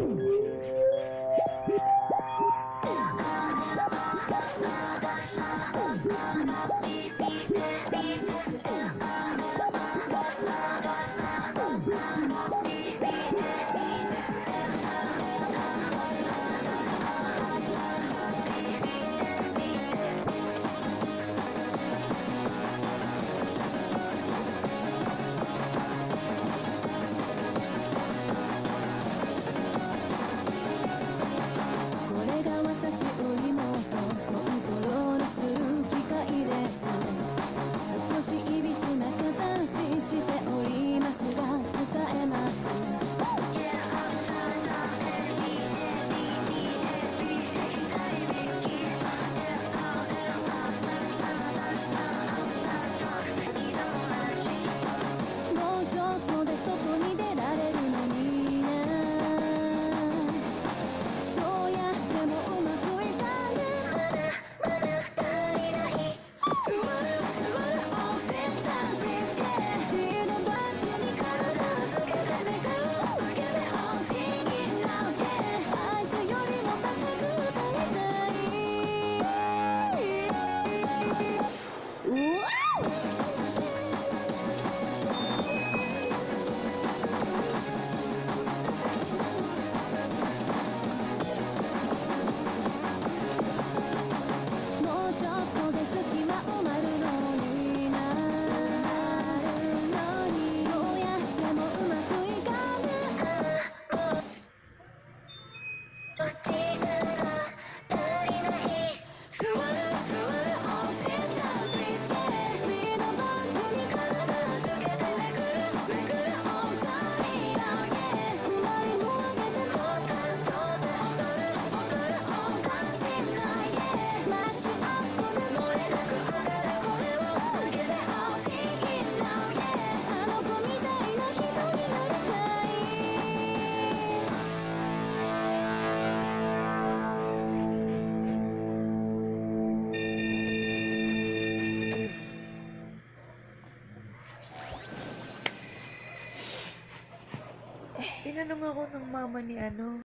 Okay. partir Tinanong ako ng mama ni ano,